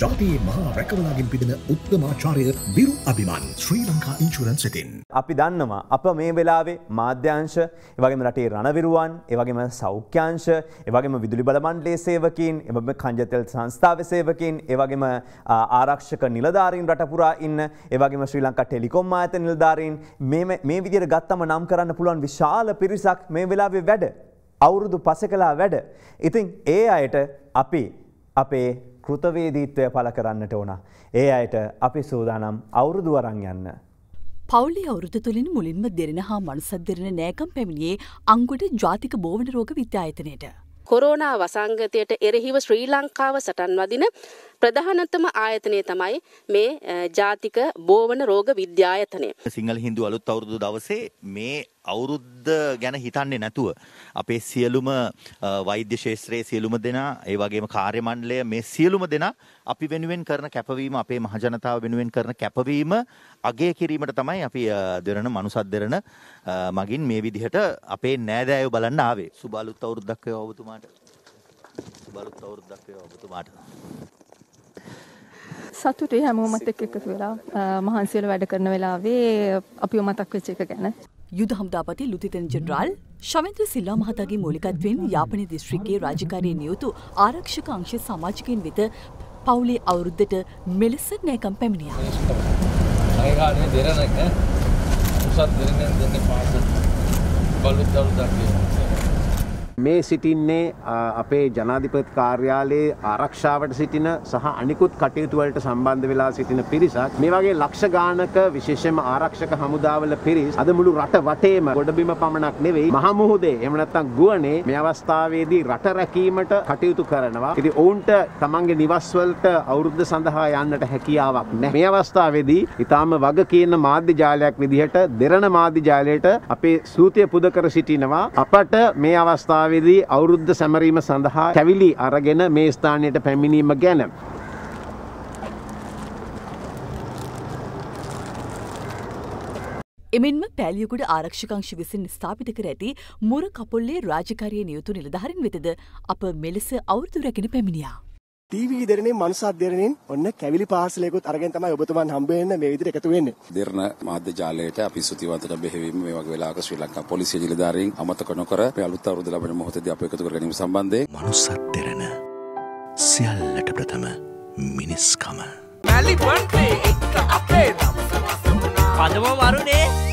ජාතියේ මහා රැකවලාගෙන් පිදෙන උත්තමාචාරය විරු අභිමාන් ශ්‍රී ලංකා ඉන්ශුරන්ස් සිතින්. අපි දන්නවා අප මේ වෙලාවේ මාධ්‍යංශ එවගේම රටේ රණවිරුවන් එවගේම සෞඛ්‍යංශ එවගේම විදුලි බල මණ්ඩලයේ සේවකීන් එවගේම කංජතෙල් සංස්ථාවේ සේවකීන් එවගේම ආරක්ෂක නිලධාරීන් රට පුරා ඉන්න එවගේම ශ්‍රී ලංකා ටෙලිකොම් ආයතන නිලධාරීන් මේ මේ විදිහට ගත්තම නම් කරන්න පුළුවන් විශාල පිරිසක් මේ වෙලාවේ වැඩ අවුරුදු පසකලා වැඩ. ඉතින් ඒ අයට අපි අපේ කෘතවේදීත්වය පල කරන්නට ඕන. ඒ අයට අපි සූදානම් අවුරුදු වරං යන්න. පවුලි අවුරුදු තුළින් මුලින්ම දෙරෙන හා මනුසත් දෙරෙන නෑකම් පැමිණියේ අංගොඩ ජාතික බෝවන රෝග විද්‍යායතනයට. කොරෝනා වසංගතයට එරෙහිව ශ්‍රී ලංකාව සටන් වදින ප්‍රධානතම ආයතනය තමයි මේ ජාතික බෝවන රෝග විද්‍යායතනය. සිංහල හින්දු අලුත් අවුරුදු දවසේ මේ අවුරුද්ද ගැන හිතන්නේ නැතුව අපේ සියලුම වෛද්‍ය ශේත්‍රයේ සියලුම දෙනා ඒ වගේම කාර්ය මණ්ඩලය මේ සියලුම දෙනා අපි වෙනුවෙන් කරන කැපවීම අපේ මහජනතාව වෙනුවෙන් කරන කැපවීම අගය කිරීමට තමයි අපි දෙරණ මනුසත් දෙරණ මගින් මේ විදිහට අපේ නෑදෑයෝ බලන්න ආවේ. සුබ අලුත් අවුරුද්දක් වේවා ඔබතුමාට. සුබ අලුත් අවුරුද්දක් වේවා ඔබතුමාට. සතුටේ හැමෝමත් එක්ක එකතු වෙලා මහන්සියල වැඩ කරන වෙලාවේ අපිව මතක් වෙච්ච එක ගැන. යුද හමුදාපති ලුතිතෙන් ජෙනරාල් ශවෙන්ද්‍ර සිල්ලා මහතාගේ මූලිකත්වයෙන් යාපනය දිස්ත්‍රික්කයේ රාජකාරී නියුතු ආරක්ෂක අංශ සමාජිකයන් වෙත පවුලේ අවුරුද්දට මෙලෙස නෑකම් පැමිණියා. අයගානේ දෙරන එක උසත් දෙරෙන් දෙන්න පාස බලුත් අවුරුද්දක් මේ සිටින්නේ අපේ ජනාධිපති කාර්යාලයේ ආරක්ෂාවට සිටින සහ අනිකුත් කටයුතු වලට සම්බන්ධ වෙලා සිටින පිරිසක් මේ වගේ ලක්ෂ ගානක විශේෂයෙන්ම ආරක්ෂක හමුදාවල පිරිස් අද මුළු රට වටේම ගොඩබිම පමණක් නෙවෙයි මහ මුහුදේ එහෙම නැත්නම් ගුවනේ මේ අවස්ථාවේදී රට රැකීමට කටයුතු කරනවා. ඉතින් ඔවුන්ට තමන්ගේ නිවස්වලට අවුරුද්ද සඳහා යන්නට හැකියාවක් නැහැ. මේ අවස්ථාවේදී ඊටාම වග කියන මාධ්‍ය ජාලයක් විදිහට දෙරණ මාධ්‍ය ජාලයට අපේ සූතිය පුද කර සිටිනවා. අපට මේ අවස්ථාවේ අවස්ථාවේදී අවුරුද්ධ සැමරීම සඳහා කැවිලි අරගෙන මේ ස්ථානයට පැමිණීම ගැන. එමෙන්ම පැලියකුඩ ආරක්ෂකංශ විසින් ස්ථාපිත කර ඇති මුර කපොල්ලේ රාජකාරය නියුතු නිලධහරින් වෙතද අප මෙලෙස අවුරුදු රැගෙන පැමිණියා. ටීවී දෙරණේ මනුසත් දෙරණෙන් ඔන්න කැවිලි පාර්සලයකුත් අරගෙන තමයි ඔබතුමන් හම්බ වෙන්න මේ විදිහට එකතු වෙන්නේ. දෙරණ මාධ්‍ය ජාලයට අපි ස්තුතිවන්තව බෙහෙවීම මේ වගේ වෙලාවක ශ්‍රී ලංකා පොලිසිය නිලධාරීන් අමතක නොකර මේ අලුත් අවුරුදු ලබන මොහොතේදී අප එකතු කර ගැනීම සම්බන්ධයෙන් මනුසත් දෙරණ සියල්ලට ප්‍රථම මිනිස්කම. මැලි පන්ටේ එක්ක අපේ පදම වරුනේ